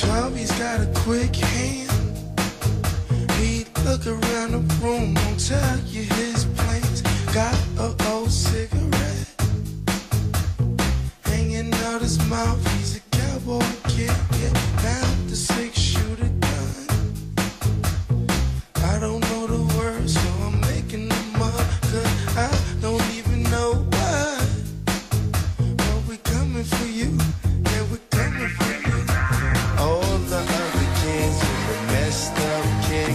12, he's got a quick hand. He look around the room, won't tell you his plans. Got a old cigarette hanging out his mouth. He's a cowboy kid, yeah. Found the six shooter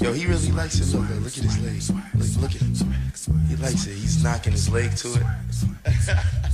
Yo, he really likes it. Look, look at his leg. Look, look at him. He likes it. He's knocking his leg to it.